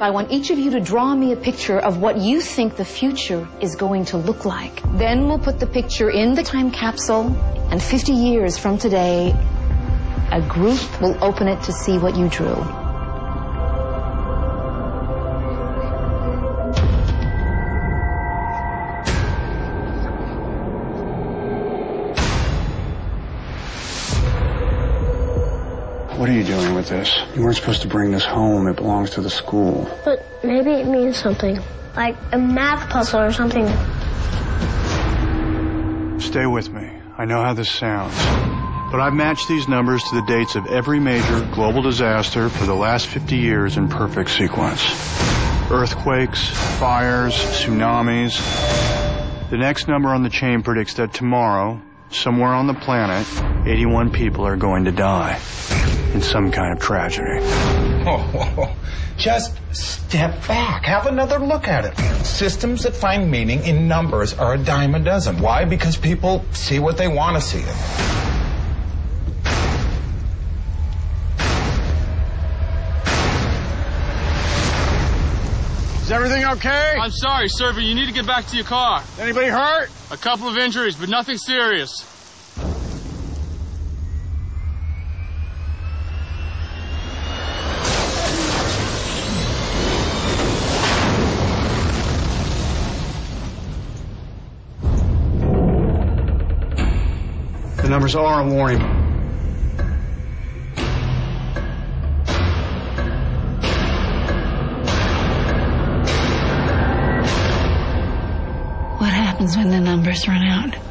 I want each of you to draw me a picture of what you think the future is going to look like. Then we'll put the picture in the time capsule, and 50 years from today, a group will open it to see what you drew. What are you doing with this? You weren't supposed to bring this home. It belongs to the school. But maybe it means something. Like a math puzzle or something. Stay with me. I know how this sounds. But I've matched these numbers to the dates of every major global disaster for the last 50 years in perfect sequence. Earthquakes, fires, tsunamis. The next number on the chain predicts that tomorrow, somewhere on the planet, 81 people are going to die in some kind of tragedy. Oh, just step back. Have another look at it. Systems that find meaning in numbers are a dime a dozen. Why? Because people see what they want to see. Is everything okay? I'm sorry, sir, but you need to get back to your car. Anybody hurt? A couple of injuries, but nothing serious. The numbers are a warning. What happens when the numbers run out?